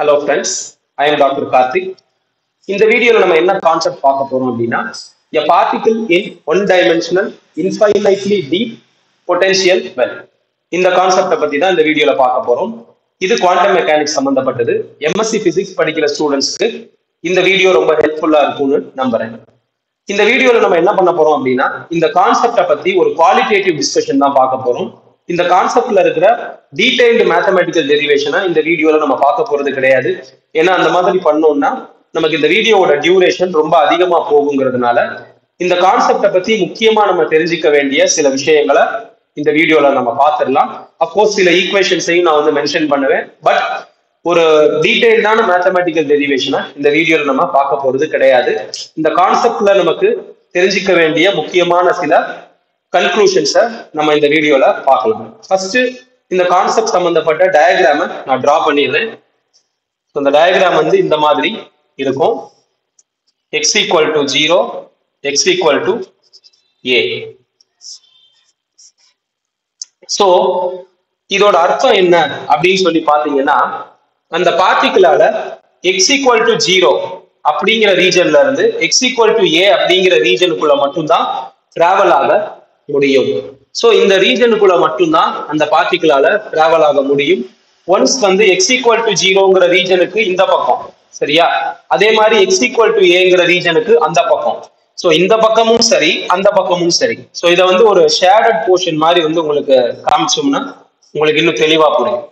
Hello friends I am doctor Karthik இந்த வீடியோவில் நம்ம என்ன கான்செப்ட் பார்க்க போறோம் அப்படின்னா a particle in one dimensional infinitely deep potential well இந்த கான்செப்டை பத்தி தான் இந்த வீடியோவில் பார்க்க போறோம். இது குவாண்டம் மெக்கானிக்ஸ் சம்பந்தப்பட்டது. எம்எஸ்சி பிசிக்ஸ் படிக்கிற ஸ்டூடெண்ட்ஸ்க்கு இந்த வீடியோ ரொம்ப ஹெல்ப்ஃபுல்லா இருக்கும்னு நம்புறேன். இந்த வீடியோவில் நம்ம என்ன பண்ண போறோம் அப்படின்னா இந்த கான்செப்டை பத்தி ஒரு குவாலிட்டேட்டிவ் டிஸ்கஷன் தான் பார்க்க போறோம். இந்த கான்செப்ட்ல இருக்கிற டீடைல்டு மேத்தமெட்டிக்கல் டெரிவேஷனை இந்த வீடியோல நம்ம பார்க்க போறது கிடையாது. ஏன்னா அந்த மாதிரி பண்ணோம்னா நமக்கு இந்த வீடியோவோட டியூரேஷன் ரொம்ப அதிகமா போகுங்கிறதுனால இந்த கான்செப்டை பத்தி முக்கியமா நம்ம தெரிஞ்சுக்க வேண்டிய சில விஷயங்களை இந்த வீடியோல நம்ம பார்த்துடலாம். அப்கோர்ஸ் சில ஈக்குவேஷன்ஸையும் நான் வந்து மென்ஷன் பண்ணுவேன். பட் ஒரு டீடைல்டான மேத்தமெட்டிக்கல் டெரிவேஷனை இந்த வீடியோல நம்ம பார்க்க போறது கிடையாது. இந்த கான்செப்ட்ல நமக்கு தெரிஞ்சுக்க வேண்டிய முக்கியமான சில கன்க்ளூஷன்ஸை நம்ம இந்த வீடியோவில் பார்க்கலாம். ஃபர்ஸ்ட் இந்த கான்செப்ட் சம்மந்தப்பட்ட டயக்ராமை நான் ட்ரா பண்ணிடுறேன். ஸோ இந்த டயக்ராம் வந்து இந்த மாதிரி இருக்கும். X equal to zero X equal to A so இதோட அர்த்தம் என்ன அப்படின்னு சொல்லி பார்த்தீங்கன்னா அந்த பார்ட்டிகிளால எக்ஸ் ஈக்குவல் டு ஜீரோ அப்படிங்கிற ரீஜன்ல இருந்து எக்ஸ் ஈக்குவல் டு ஏ அப்படிங்கிற ரீஜனுக்குள்ள மட்டும்தான் டிராவல் ஆக முடியும். ஸோ இந்த ரீஜனுக்குள்ள மட்டும்தான் அந்த பார்ட்டிகிளால டிராவல் ஆக முடியும். ஒன்ஸ் வந்து எக்ஸ் ஈக்குவல் டு ஜீரோங்கிற ரீஜனுக்கு இந்த பக்கம். சரியா? அதே மாதிரி எக்ஸ் ஈக்குவல் டு ஏங்கிற ரீஜனுக்கு அந்த பக்கம். ஸோ இந்த பக்கமும் சரி அந்த பக்கமும் சரி. ஸோ இதை வந்து ஒரு ஷேடட் போர்ஷன் மாதிரி வந்து உங்களுக்கு காமிச்சோம்னா உங்களுக்கு இன்னும் தெளிவா புரியும்.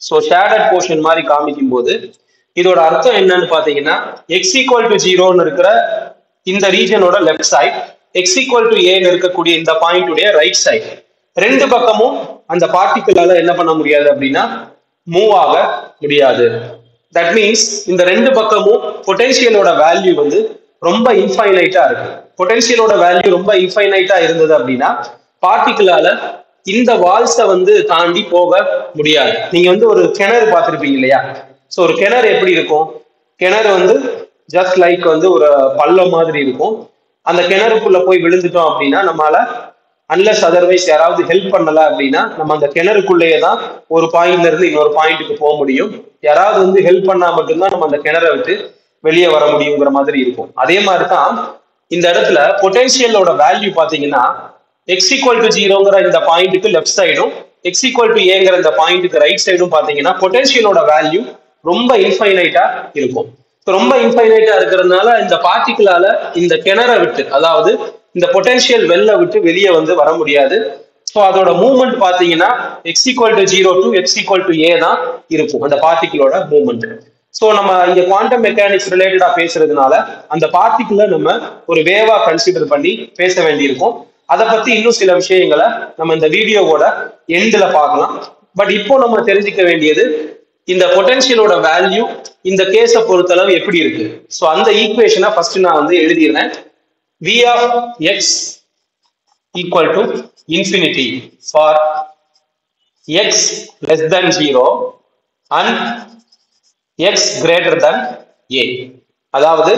ஸோ ஷேடட் போர்ஷன் மாதிரி காமிக்கும் போது இதோட அர்த்தம் என்னன்னு பாத்தீங்கன்னா எக்ஸ் ஈக்குவல் டு ஜீரோன்னு இருக்கிற இந்த ரீஜனோட left side X equal to ஏன்னு இருக்கக்கூடிய இந்த பாயிண்டுடைய ரைட் சைட் ரெண்டு பக்கமும் அந்த பார்ட்டிகிளால என்ன பண்ண முடியாது அப்படின்னா மூவ் ஆக முடியாது. தட் மீன்ஸ் இந்த ரெண்டு பக்கமும் பொட்டென்சியலோட வேல்யூ வந்து ரொம்ப இன்ஃபைனைட்டா இருக்கு. பொட்டென்சியலோட வேல்யூ ரொம்ப இன்ஃபைனைட்டா இருந்தது அப்படின்னா பார்ட்டிகிளால இந்த வால்ஸை வந்து தாண்டி போக முடியாது. நீங்க வந்து ஒரு கிணறு பார்த்துருப்பீங்க இல்லையா? ஸோ ஒரு கிணறு எப்படி இருக்கும்? கிணறு வந்து ஜஸ்ட் லைக் வந்து ஒரு பள்ளம் மாதிரி இருக்கும். அந்த கிணறுக்குள்ள போய் விழுந்துட்டோம் அப்படின்னா நம்மளால அன்லஸ் அதர்வைஸ் யாராவது ஹெல்ப் பண்ணல அப்படின்னா நம்ம அந்த கிணறுக்குள்ளேயே தான் ஒரு பாயிண்ட்ல இருந்து இன்னொரு பாயிண்ட்டுக்கு போக முடியும். யாராவது வந்து ஹெல்ப் பண்ணா மட்டும்தான் நம்ம அந்த கிணறை விட்டு வெளியே வர முடியுங்கிற மாதிரி இருக்கும். அதே மாதிரி தான் இந்த இடத்துல பொட்டென்சியலோட வேல்யூ பாத்தீங்கன்னா எக்ஸ் ஈக்குவல் டு ஜீரோங்கிற இந்த பாயிண்ட்டுக்கு லெஃப்ட் சைடும் எக்ஸ் ஈக்குவல் டு ஏங்கிற இந்த பாயிண்ட்டுக்கு ரைட் சைடும் பாத்தீங்கன்னா பொட்டென்சியலோட வேல்யூ ரொம்ப இன்ஃபைனைட்டா இருக்கும். ரொம்ப இன்ஃபைனைட்டா இருக்கிறதுனால இந்த பார்ட்டிகிளால இந்த கிணற விட்டு அதாவது இந்த பொட்டென்ஷியல் வெல்ல விட்டு வெளியே வந்து வர முடியாது. ஸோ அதோட மூவ்மெண்ட் பார்த்தீங்கன்னா X equal to zero to X equal to A தான் இருக்கும் அந்த பார்ட்டிகிளோட மூவ்மெண்ட் ஸோ நம்ம இங்க குவாண்டம் மெக்கானிக்ஸ் ரிலேட்டடா பேசுறதுனால அந்த பார்ட்டிகிள நம்ம ஒரு வேவா கன்சிடர் பண்ணி பேச வேண்டியிருக்கும். அதை பத்தி இன்னும் சில விஷயங்களை நம்ம இந்த வீடியோவோட எண்ட்ல பார்க்கலாம். பட் இப்போ நம்ம தெரிஞ்சுக்க வேண்டியது இந்த பொட்டன்ஷியலோட வேல்யூ இந்த கேஸை பொறுத்தளவு எப்படி இருக்கு? ஸோ அந்த ஈக்குவேஷனை ஃபர்ஸ்ட் நான் வந்து எழுதிடுறேன். V of X equal to infinity for X less than zero and X greater than A அதாவது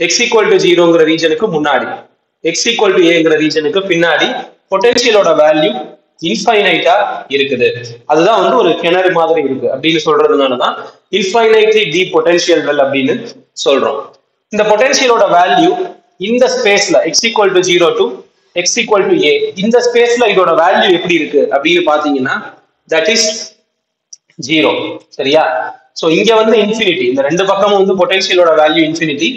எக்ஸ் ஈக்குவல் டு ஜீரோங்கிற ரீஜனுக்கு முன்னாடி எக்ஸ் ஈக்குவல் டு ஏங்கிற ரீஜனுக்கு பின்னாடி பொட்டென்ஷியலோட வேல்யூ இன்ஃபைனைட்டா இருக்குது. அதுதான் வந்து ஒரு கிணறு மாதிரி இருக்கு அப்படின்னு சொல்றதுனால தான் இன்ஃபைனைட்லி டி பொட்டன்ஷியல் வெல் அப்படின்னு சொல்றோம். இந்த பொட்டன்ஷியலோட வேல்யூ இந்த ஸ்பேஸ்ல X equal to zero to X equal to A இந்த ஸ்பேஸ்ல இதோட வேல்யூ எப்படி இருக்கு அப்படின்னு பாத்தீங்கன்னா தட் இஸ் ஜீரோ சரியா? சோ இங்க வந்து இன்ஃபினிட்டி இந்த ரெண்டு பக்கமும் வந்து பொட்டன்ஷியலோட வேல்யூ இன்ஃபினிட்டி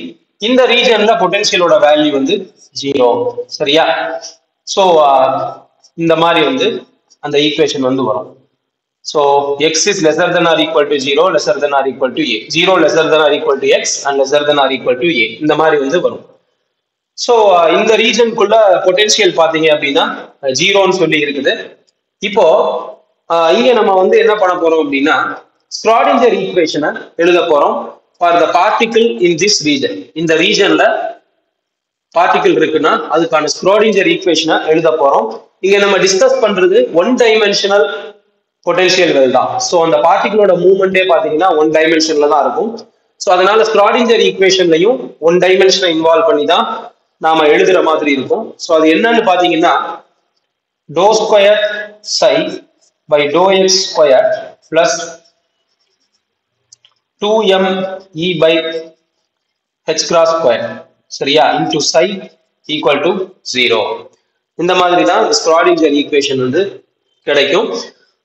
இந்த ரீஜன்ல பொட்டன்ஷியலோட வேல்யூ வந்து ஜீரோ சரியா? சோ இந்த மாதிரி வந்து அந்த ஈக்குவேஷன் வந்து வரும். So X is lesser than or equal to zero lesser than or equal to A zero lesser than or equal to X and lesser than or equal to A இந்த மாதிரி வந்து வரும். ஸோ இந்த ரீஜனுக்குள்ள potential பார்த்தீங்க அப்படின்னா ஜீரோன்னு சொல்லி இருக்குது. இப்போ இங்கே நம்ம வந்து என்ன பண்ண போறோம் அப்படின்னா ஸ்க்ராடிஞ்சர் ஈக்குவேஷனை எழுத போறோம். For the particle in this region இந்த ரீஜன்ல பார்ட்டிகிள் இருக்குன்னா அதுக்கான ஸ்க்ரோடிஞ்சர் ஈக்குவேஷனை எழுத போறோம். இங்க நம்ம டிஸ்கஸ் பண்றது ஒன் டைமென்ஷனல் பொட்டென்ஷியல் வெல் தான். ஸோ அந்த பார்ட்டிகளோட மூவ்மெண்ட்டே பார்த்தீங்கன்னா ஒன் டைமென்ஷன்ல தான் இருக்கும். ஸோ அதனால ஸ்க்ராடிஞ்சர் ஈக்குவேஷன்லையும் ஒன் டைமென்ஷனை இன்வால்வ் பண்ணி தான் நாம எழுதுற மாதிரி இருக்கும். ஸோ அது என்னன்னு பார்த்தீங்கன்னா doh square psi by doh X square plus two M E by H cross square சரியா? Into psi equal to zero இந்த மாதிரி தான் ஸ்க்ராடிஞ்சர் ஈக்குவேஷன் வந்து கிடைக்கும்.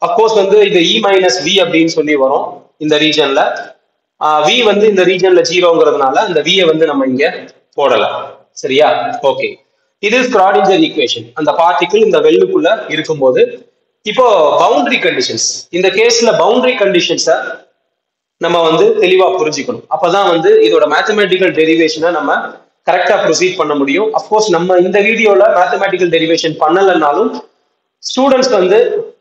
அப்கோர்ஸ் வந்து இது இ மைனஸ் வி அப்படின்னு சொல்லி வரும் இந்த ரீஜன்ல வி வந்து இந்த ரீஜன்ல ஜீரோங்கிறதுனால அந்த வியை வந்து நம்ம இங்க போடலாம். சரியா? ஓகே இது ஸ்க்ராடிஞ்சர் ஈக்குவேஷன் அந்த பார்ட்டிக்கிள் இந்த வெல்லுக்குள்ள இருக்கும்போது இப்போ பவுண்டரி கண்டிஷன்ஸ் இந்த கேஸ்ல பவுண்டரி கண்டிஷன்ஸை நம்ம வந்து தெளிவா புரிஞ்சுக்கணும். அப்பதான் வந்து இதோட மேத்தமெட்டிக்கல் டெரிவேஷனை நம்ம கரெக்டா ப்ரொசீட் பண்ண முடியும். அஃப்கோர்ஸ் நம்ம இந்த வீடியோவில் மேத்தமெட்டிக்கல் டெரிவேஷன் பண்ணலைன்னாலும் ஸ்டூடெண்ட்ஸ் வந்து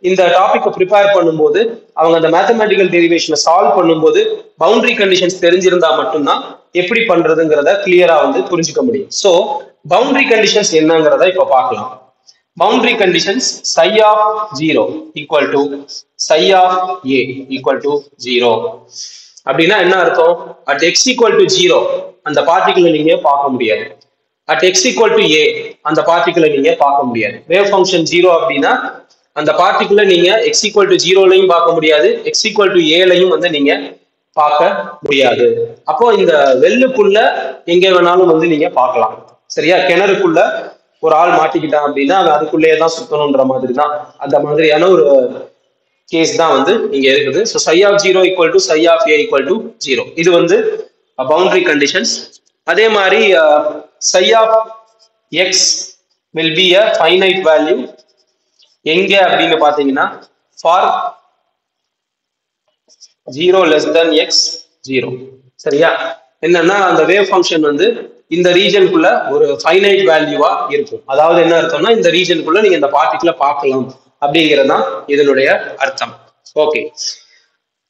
இந்த டாப்பிக்கை ப்ரிப்பேர் பண்ணும்போது அவங்க அந்த மேத்தமெட்டிக்கல் டெரிவேஷனை சால்வ் பண்ணும்போது பவுண்டரி கண்டிஷன்ஸ் தெரிஞ்சிருந்தா மட்டும்தான் எப்படி பண்றதுங்கிறத கிளியரா வந்து புரிஞ்சுக்க முடியும். ஸோ பவுண்டரி கண்டிஷன்ஸ் என்னங்கிறத இப்போ பார்க்கலாம். Boundary conditions psi of zero equal to psi of A equal to zero அப்படின்னா என்ன அர்த்தம்? At X equal to zero அந்த பார்ட்டிகளை நீங்க பார்க்க முடியாது. At X equal to A அந்த பார்ட்டிகளை நீங்க பார்க்க முடியாது. வேவ் ஃபங்க்ஷன் ஜீரோ அப்படின்னா அந்த பார்ட்டிகளை நீங்க எக்ஸ் ஈக்குவல் டு ஜீரோலையும் பார்க்க முடியாது. எக்ஸ் ஈக்குவல் டு ஏலையும் வந்து நீங்க பார்க்க முடியாது. அப்போ இந்த வெள்ளுக்குள்ள எங்க வேணாலும் வந்து நீங்க பார்க்கலாம். சரியா? கிணறுக்குள்ள ஒரு ஆள் மாட்டிக்கிட்டான் அப்படின்னா அவன் அதுக்குள்ளேயே தான் சுத்தணுன்ற மாதிரி தான் அந்த மாதிரியான ஒரு கேஸ் தான் வந்து இங்க இருக்குது. So psi of zero equal to psi of A equal to zero இது வந்து Uh, பவுண்டரி கண்டிஷன்ஸ் அதே மாதிரி psi of X will be a finite value எங்க அப்படின்னு பாத்தீங்கன்னா for zero less than X zero சரியா? என்னன்னா அந்த வேவ் ஃபங்க்ஷன் வந்து இந்த ரீஜனுக்குள்ள ஒரு ஃபைனைட் வேல்யூவா இருக்கும். அதாவது என்ன அர்த்தம்னா இந்த ரீஜனுக்குள்ள நீங்க இந்த பார்ட்டிகுல பார்க்கலாம். அப்படிங்கிறது தான் இதனுடைய அர்த்தம். ஓகே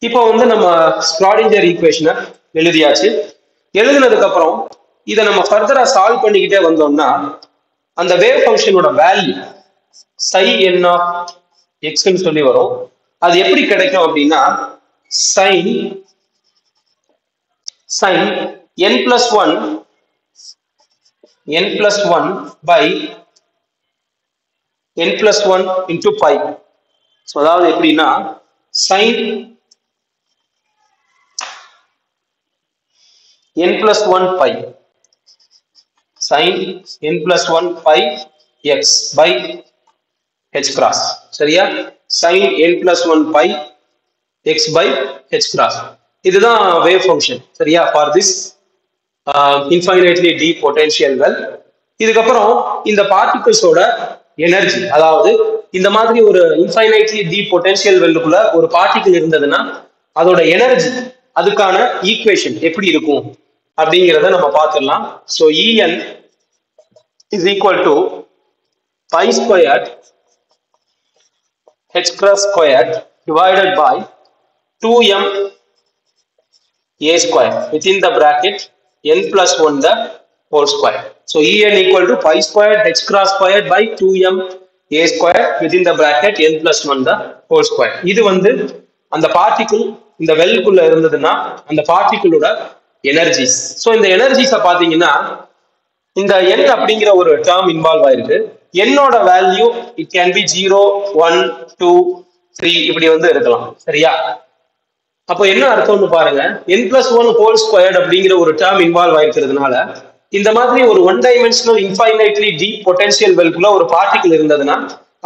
இப்போ வந்து நம்ம ஸ்க்ராடிஞ்சர் ஈக்குவேஷனை எழுதியாச்சு. எழுதினதுக்கு அப்புறம் இதை நம்ம ஃபர்தரா சால்வ் பண்ணிக்கிட்டே வந்தோம்னா அந்த வேவ் ஃபங்க்ஷனோட வேல்யூ சை என் ஆஃப் எக்ஸ்னு சொல்லி வரும். அது எப்படி கிடைக்கும் அப்படின்னா sine sine N plus one N plus one pi N plus one into five so அதாவது எப்படின்னா sine n plus 1 pi. Sin n plus 1 pi x by h cross. சரியா? Sin n plus 1 pi x by h cross. இதுதான் wave function சரியா? For this infinitely deep potential well இதுக்கப்புறம் இந்த பார்ட்டிகிள்ஸோட energy அதாவது இந்த மாதிரி ஒரு இன்ஃபைனைட்லி டீப் பொட்டென்ஷியல் வெல்லுக்குள்ள ஒரு பார்ட்டிகிள் இருந்ததுன்னா அதோட எனர்ஜி அதுக்கான ஈக்குவேஷன் எப்படி இருக்கும்? அப்படிங்கிறத நம்ம பார்த்துடலாம் so E N is equal to pi square H cross square divided by two M a square within the bracket n plus 1 the whole square. So En equal to pi squared h cross squared by 2m a square within the bracket n plus 1 the whole square. இது வந்து அந்த particle இந்த வெல்லுக்குள்ள இருந்ததுன்னா அந்த பார்ட்டிகிளோட energies so இந்த எனர்ஜிஸை பார்த்தீங்கன்னா இந்த என் அப்படிங்கிற ஒரு டேர்ம் இன்வால்வ் ஆயிருக்கு. என்னோட value it can be zero one two three இப்படி வந்து இருக்கலாம். சரியா? அப்போ என்ன அர்த்தம்னு பாருங்க. N plus one whole squared அப்படிங்கிற ஒரு டேர்ம் இன்வால்வ் ஆயிருக்கிறதுனால இந்த மாதிரி ஒரு one dimensional infinitely deep potential வெல்குள்ள ஒரு பார்ட்டிகல் இருந்ததுன்னா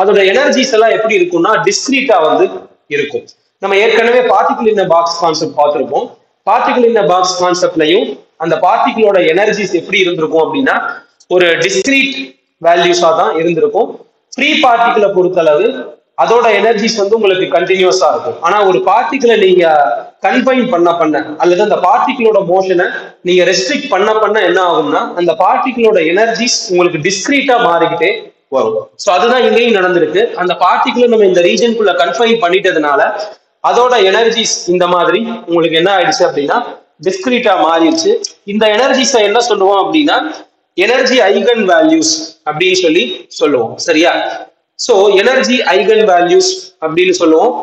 அதோட எனர்ஜிஸ் எல்லாம் எப்படி இருக்கும்னா டிஸ்கிரீட்டா வந்து இருக்கும். நம்ம ஏற்கனவே பார்ட்டிகல் இந்த பாக்ஸ் கான்செப்ட் பார்த்துருப்போம். பார்ட்டிகிள் இந்த பாக்ஸ் கான்செப்ட்லையும் அந்த பார்ட்டிகளோட எனர்ஜிஸ் எப்படி இருந்திருக்கும் அப்படின்னா ஒரு டிஸ்கிரீட் வேல்யூஸா தான் இருந்திருக்கும். ஃப்ரீ பார்ட்டிகளை பொறுத்தளவு அதோட எனர்ஜிஸ் வந்து உங்களுக்கு கண்டினியூஸா இருக்கும். ஆனா ஒரு பார்ட்டிகளை நீங்க கன்ஃபைன் பண்ண பண்ண அல்லது அந்த பார்ட்டிகளோட மோஷனை நீங்க ரெஸ்ட்ரிக்ட் பண்ண பண்ண என்ன ஆகும்னா அந்த பார்ட்டிகளோட எனர்ஜிஸ் உங்களுக்கு டிஸ்கிரீட்டா மாறிக்கிட்டே வரும். ஸோ அதுதான் இங்கேயும் நடந்திருக்கு. அந்த பார்ட்டிகளை நம்ம இந்த ரீஜனுக்குள்ள கன்ஃபைன் பண்ணிட்டதுனால அதோட எனர்ஜிஸ் இந்த மாதிரி உங்களுக்கு என்ன ஆயிடுச்சு அப்படின்னா டிஸ்கிரீட்டா மாறிடுச்சு. இந்த எனர்ஜிஸை என்ன சொல்லுவோம் அப்படின்னா எனர்ஜி ஐகன் வேல்யூஸ் அப்படின்னு சொல்லி சொல்லுவோம். சரியா? ஸோ எனர்ஜி ஐகன் வேல்யூஸ் அப்படின்னு சொல்லுவோம்.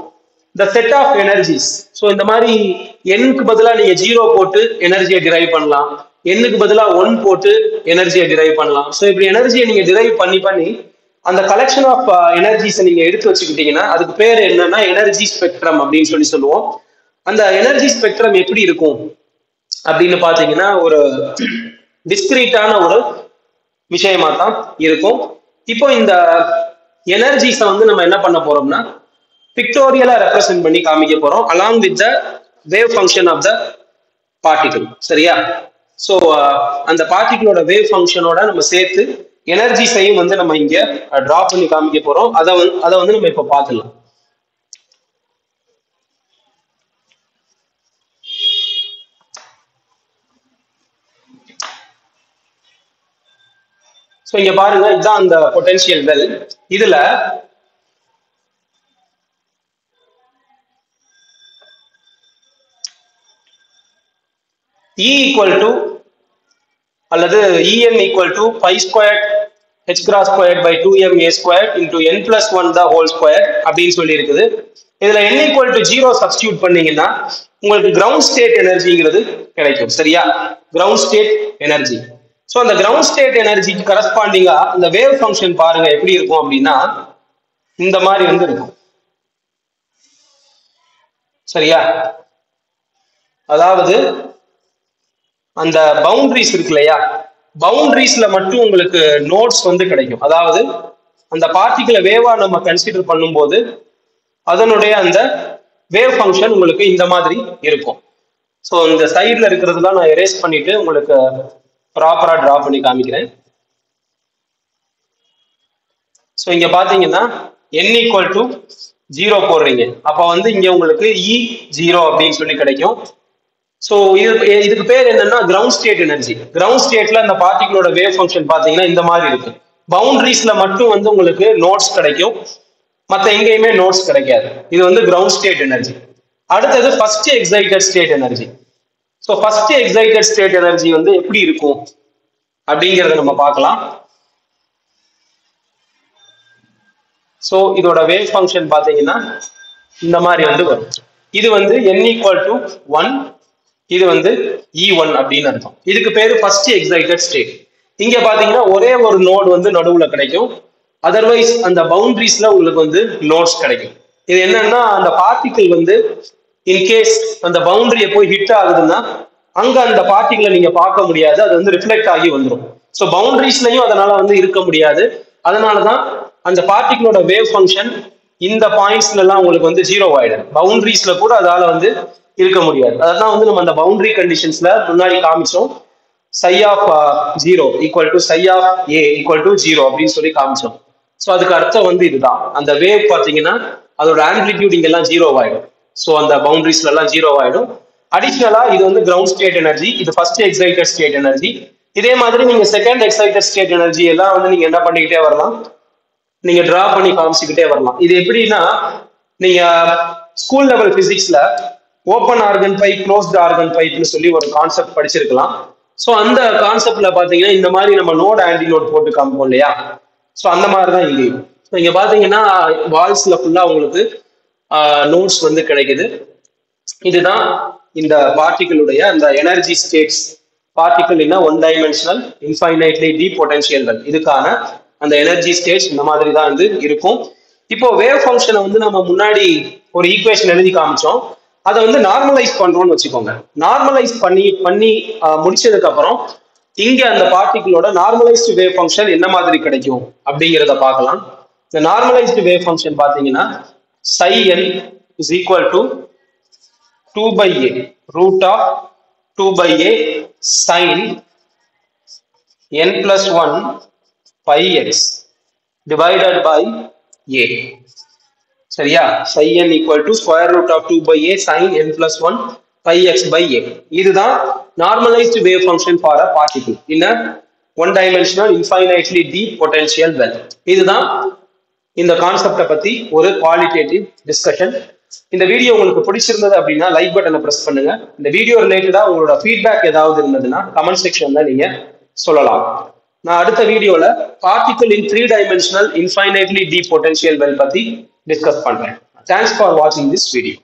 The set of energies so இந்த மாதிரி எண்ணுக்கு பதிலாக நீங்கள் ஜீரோ போட்டு எனர்ஜியை டிரைவ் பண்ணலாம். எண்ணுக்கு பதிலாக ஒன் போட்டு எனர்ஜியை டிரைவ் பண்ணலாம். ஸோ இப்படி எனர்ஜியை நீங்கள் டிரைவ் பண்ணி பண்ணி அந்த கலெக்ஷன் ஆஃப் எனர்ஜிஸை நீங்க எடுத்து வச்சுக்கிட்டீங்கன்னா அதுக்கு பேர் என்னன்னா எனர்ஜி ஸ்பெக்ட்ரம் அப்படின்னு சொல்லி சொல்லுவோம். அந்த எனர்ஜி ஸ்பெக்ட்ரம் எப்படி இருக்கும்? அப்படின்னு பாத்தீங்கன்னா ஒரு டிஸ்கிரீட்டான ஒரு விஷயமா தான் இருக்கும். இப்போ இந்த எனர்ஜிஸை வந்து நம்ம என்ன பண்ண போறோம்னா பிக்டோரியலா ரெப்ரசென்ட் பண்ணி காமிக்க போறோம் along with the wave function of the particle சரியா? ஸோ uh, அந்த பார்ட்டிகிளோட வேவ் ஃபங்க்ஷனோட நம்ம சேர்த்து எனர்ஜிஸையும் வந்து நம்ம இங்க டிரா பண்ணி காமிக்க போறோம். அதை வந்து அதை வந்து நம்ம இப்போ பாத்துக்கலாம் ஸோ இங்க பாருங்க இதுதான் அந்த பொட்டன்ஷியல் வெல் இதுல E equal to அல்லது E N equal to to pi squared h cross squared by 2m a squared into n plus 1 the whole square அப்படின்னு சொல்லி இருக்குது இதுல N equal to zero substitute பண்ணீங்கன்னா உங்களுக்கு கிரவுண்ட் ஸ்டேட் எனர்ஜிங்கிறது கிடைக்கும். சரியா? கிரவுண்ட் ஸ்டேட் எனர்ஜி ஸோ அந்த கிரவுண்ட் ஸ்டேட் எனர்ஜிக்கு கரஸ்பாண்டிங்கா இந்த வேவ் ஃபங்க்ஷன் பாருங்க எப்படி இருக்கும் அப்படின்னா இந்த மாதிரி வந்து இருக்கும் சரியா? அதாவது அந்த பவுண்டரிஸ் இருக்கு இல்லையா பவுண்டரிஸ்ல மட்டும் உங்களுக்கு நோட்ஸ் வந்து கிடைக்கும். அதாவது அந்த பார்ட்டிகளை வேவா நம்ம கன்சிடர் பண்ணும்போது அதனுடைய அந்த வேவ் ஃபங்க்ஷன் உங்களுக்கு இந்த மாதிரி இருக்கும். ஸோ இந்த சைடில் இருக்கிறதுலாம் நான் எரேஸ் பண்ணிட்டு உங்களுக்கு ப்ராப்பராக ட்ரா பண்ணி காமிக்கிறேன். ஸோ இங்கே பார்த்தீங்கன்னா என் ஈக்குவல் டு ஜீரோ போடுறீங்க. அப்போ வந்து இங்கே உங்களுக்கு e இ ஜீரோ அப்படின்னு சொல்லி கிடைக்கும். ஸோ இது இதுக்கு பேர் என்னன்னா கிரவுண்ட் ஸ்டேட் எனர்ஜி கிரவுண்ட் ஸ்டேட்ல அந்த பார்ட்டிகளோட வேவ் ஃபங்க்ஷன் பார்த்தீங்கன்னா இந்த மாதிரி இருக்கு. பவுண்டரிஸ்ல மட்டும் வந்து உங்களுக்கு நோட்ஸ் கிடைக்கும். மற்ற எங்கேயுமே நோட்ஸ் கிடைக்காது. இது வந்து கிரவுண்ட் ஸ்டேட் எனர்ஜி அடுத்தது first excited state energy so first excited state energy வந்து எப்படி இருக்கும்? அப்படிங்கிறத நம்ம பார்க்கலாம். ஸோ இதோட வேவ் ஃபங்க்ஷன் பார்த்தீங்கன்னா இந்த மாதிரி வந்து வரும். இது வந்து என் ஈக்குவல் டு ஒன் இது வந்து e இ ஒன் அப்படின்னு அர்த்தம். இதுக்கு பேரு ஃபர்ஸ்ட் எக்ஸைட்டட் ஸ்டேட் இங்க பாத்தீங்கன்னா ஒரே ஒரு நோடு வந்து நடுவுல கிடைக்கும். அதர்வைஸ் அந்த பவுண்டரிஸ்ல உங்களுக்கு வந்து நோட்ஸ் கிடைக்கும். இது என்னன்னா அந்த பார்ட்டிக்கிள் வந்து இன்கேஸ் அந்த பவுண்டரியை போய் ஹிட் ஆகுதுன்னா அங்க அந்த பார்ட்டிகளை நீங்க பார்க்க முடியாது. அது வந்து ரிஃப்ளெக்ட் ஆகி வந்துடும் ஸோ பவுண்டரிஸ்லயும் அதனால வந்து இருக்க முடியாது. அதனாலதான் அந்த பார்ட்டிகளோட வேவ் ஃபங்க்ஷன் இந்த பாயிண்ட்ஸ்ல எல்லாம் உங்களுக்கு வந்து ஜீரோ ஆயிடும். பவுண்டரிஸ்ல கூட அதால வந்து இருக்க முடியாது. அதான் வந்து நம்ம அந்த பவுண்டரி கண்டிஷன்ஸ்ல முன்னாடி காமிச்சோம். Psi of zero equal to psi of a equal to zero அப்படின்னு சொல்லி காமிச்சோம். ஸோ அதுக்கு அர்த்தம் வந்து இதுதான். அந்த வேவ் பார்த்தீங்கன்னா அதோட ஆம்பிளிடியூட் இங்கெல்லாம் ஜீரோ ஆயிடும் ஸோ அந்த பவுண்டரிஸ்ல எல்லாம் ஜீரோ ஆயிடும் அடிஷ்னலா இது வந்து கிரவுண்ட் ஸ்டேட் எனர்ஜி இது ஃபர்ஸ்ட் எக்ஸைட்டட் ஸ்டேட் எனர்ஜி இதே மாதிரி நீங்க செகண்ட் எக்ஸைட்டட் ஸ்டேட் எனர்ஜி எல்லாம் வந்து நீங்க என்ன பண்ணிக்கிட்டே வரலாம்? நீங்க டிரா பண்ணி காமிச்சுக்கிட்டே வரலாம். இது எப்படின்னா நீங்க school level பிசிக்ஸ்ல open organ pipe closed organ பைப்னு சொல்லி ஒரு கான்செப்ட் படிச்சிருக்கலாம். ஸோ அந்த கான்செப்ட்ல பார்த்தீங்கன்னா இந்த மாதிரி நம்ம நோட் ஆன்டி நோட் போட்டு காமிப்போம் இல்லையா? ஸோ அந்த மாதிரி தான் இங்கேயும். ஸோ இங்கே பார்த்தீங்கன்னா வால்ஸில் ஃபுல்லாக உங்களுக்கு நோட்ஸ் வந்து கிடைக்குது. இதுதான் இந்த பார்ட்டிகளுடைய அந்த எனர்ஜி ஸ்டேட்ஸ் பார்ட்டிகல் என்ன ஒன் டைமென்ஷனல் இன்ஃபைனைட்லி டி பொட்டன்ஷியல்கள் இதுக்கான அந்த எனர்ஜி ஸ்டேட்ஸ் இந்த மாதிரி தான் வந்து இருக்கும். இப்போ வேவ் ஃபங்க்ஷனை வந்து நம்ம முன்னாடி ஒரு ஈக்குவேஷன் எழுதி காமிச்சோம். அதை வந்து நார்மலைஸ் பண்றோம்னு வச்சுக்கோங்க. நார்மலைஸ் பண்ணி பண்ணி முடிச்சதுக்கு அப்புறம் இங்க அந்த பார்ட்டிகளோட நார்மலைஸ்டு வேவ் ஃபங்க்ஷன் என்ன மாதிரி கிடைக்கும் அப்படிங்கிறத பார்க்கலாம். இந்த நார்மலைஸ்டு வேவ் ஃபங்க்ஷன் பார்த்தீங்கன்னா psi l is equal to two by a root of two by a sine n plus one pi x divided by a சரியா? Psi n equal to square root of two by a sine n plus one pi x by a இதுதான் normalised wave function for a particle in a one dimensional infinitely deep potential இதுதான் இந்த கான்செப்டை பத்தி ஒரு qualitative discussion இந்த video உங்களுக்கு பிடிச்சிருந்தது அப்படின்னா லைக் பட்டனை பிரஸ் பண்ணுங்க. இந்த வீடியோ ரிலேட்டடா உங்களோட ஃபீட்பேக் ஏதாவது இருந்ததுன்னா கமெண்ட் செக்ஷன்ல நீங்க சொல்லலாம். நான் அடுத்த வீடியோல particle in three dimensional infinitely deep potential well பத்தி டிஸ்கஸ் பண்றேன். தேங்க்ஸ் ஃபார் வாட்சிங் திஸ் வீடியோ